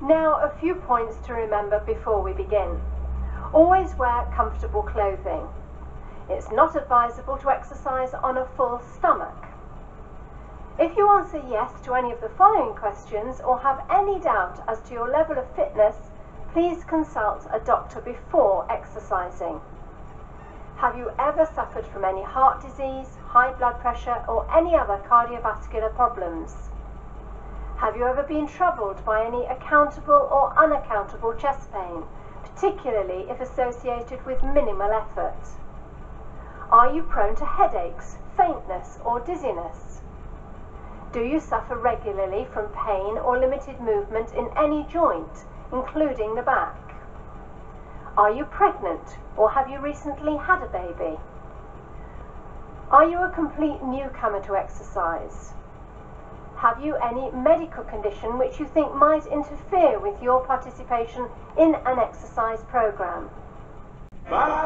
Now, a few points to remember before we begin. Always wear comfortable clothing. It's not advisable to exercise on a full stomach. If you answer yes to any of the following questions or have any doubt as to your level of fitness, please consult a doctor before exercising. Have you ever suffered from any heart disease, high blood pressure or any other cardiovascular problems? Have you ever been troubled by any accountable or unaccountable chest pain, particularly if associated with minimal effort? Are you prone to headaches, faintness or dizziness? Do you suffer regularly from pain or limited movement in any joint, including the back? Are you pregnant or have you recently had a baby? Are you a complete newcomer to exercise? Have you any medical condition which you think might interfere with your participation in an exercise program? Ba